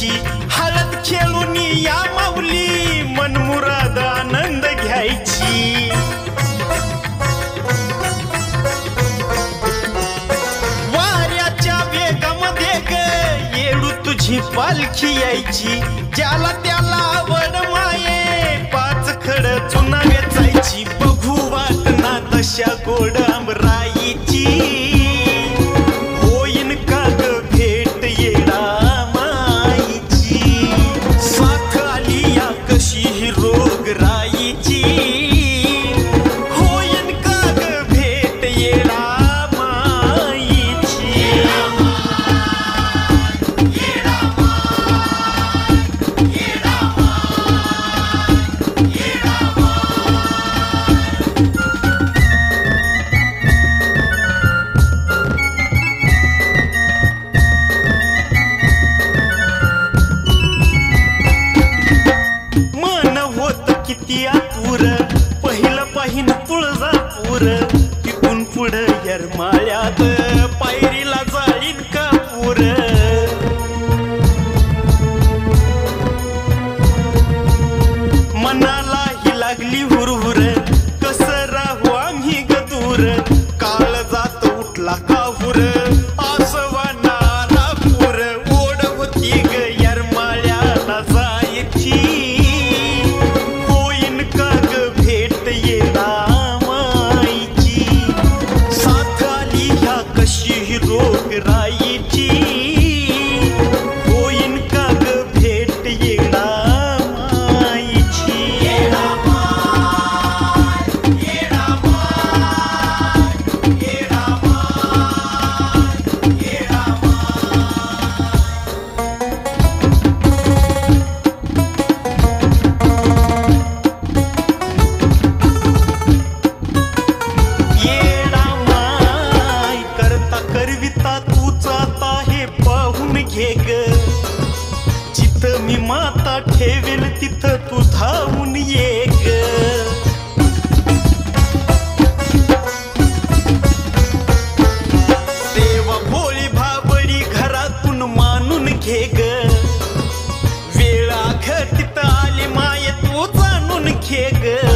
तुझी हळद खेळून या माऊली मनमुराद आनंद घ्यायची. वाऱ्याच्या वेगामध्ये ग येडू तुझी पालखी यायची. ज्याला त्याला आवड माये पाच खड चुना वेचायची बघू वाटना तशा गोडाम राईची राहीन तुळजापूर टिकून पुढं यरमाळ्यात खाऊन एक. देव भोळी भाबडी घरातून मानून घे ग वेळा घटित आली माय तू जाणून घे ग